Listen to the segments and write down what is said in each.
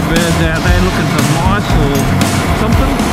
birds out uh, there looking for mice or something.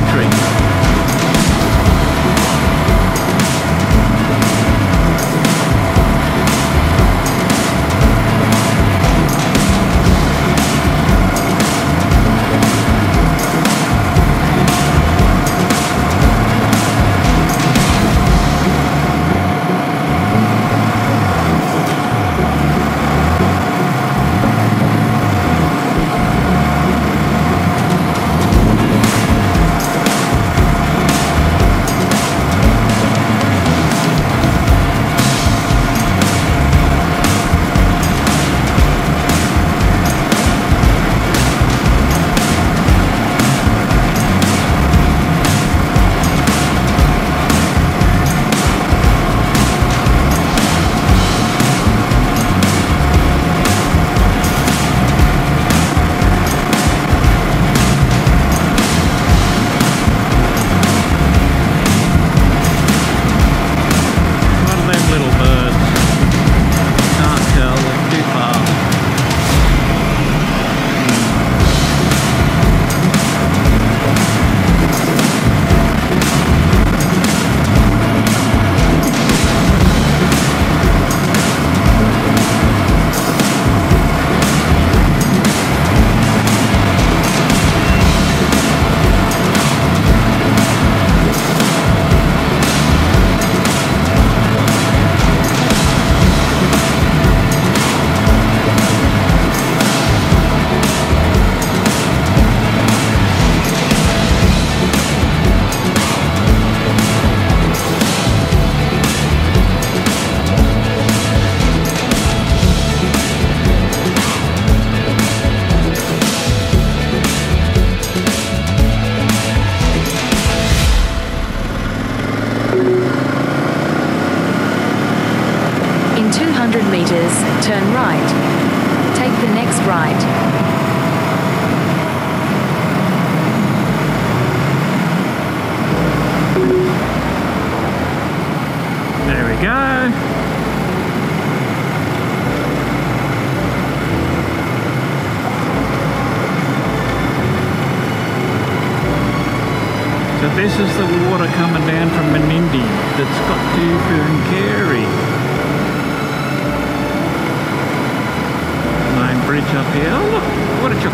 country. So this is the water coming down from Menindee that's got to Carey. Main bridge up here. Oh look, what a chook.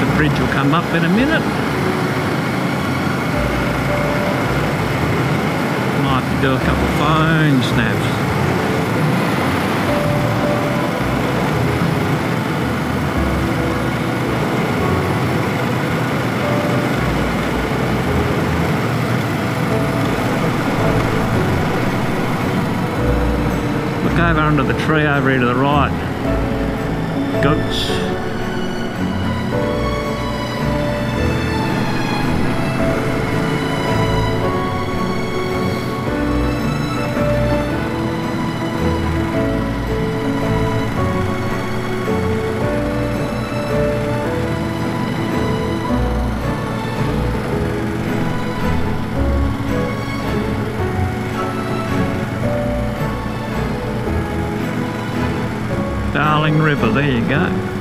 The bridge will come up in a minute. Might do a couple phone snaps. Over under the tree over here to the right. Goats. Darling River, there you go.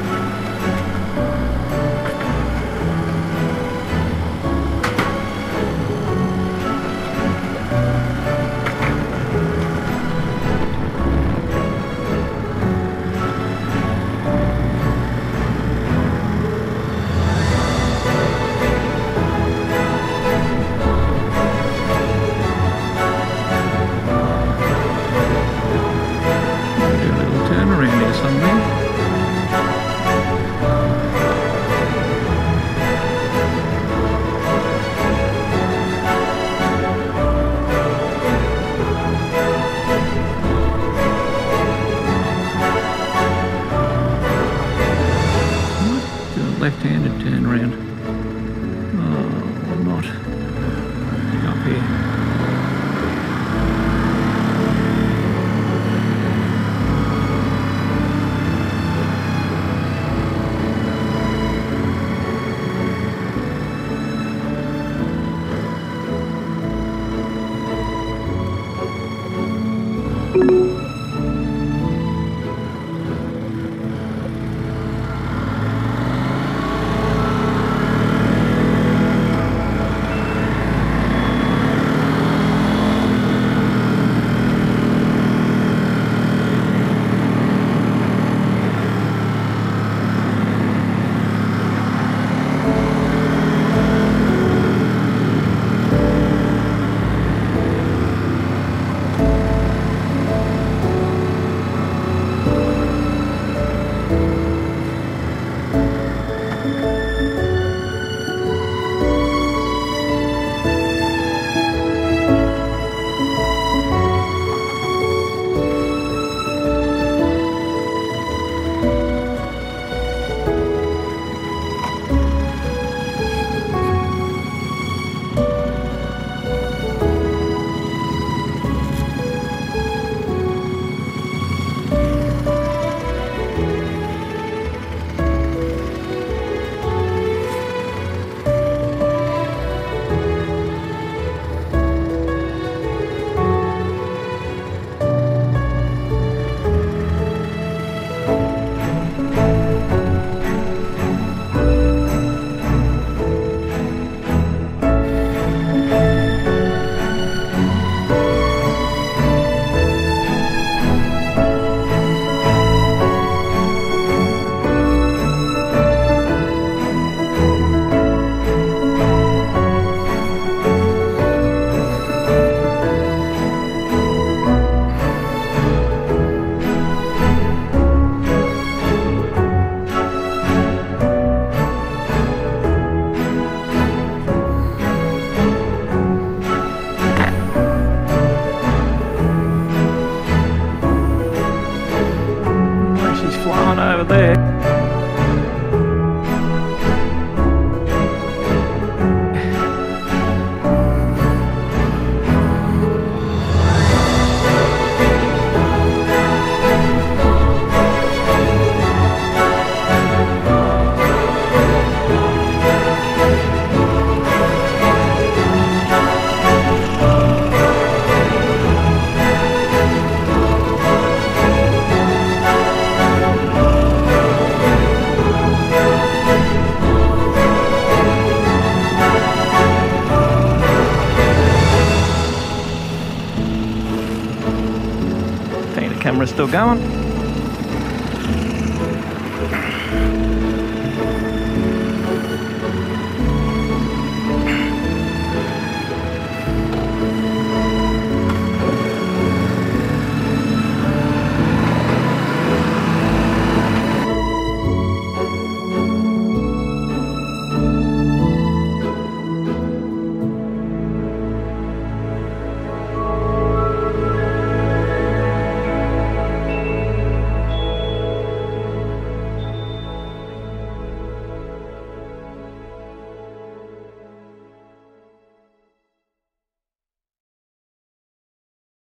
Still going.